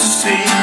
see.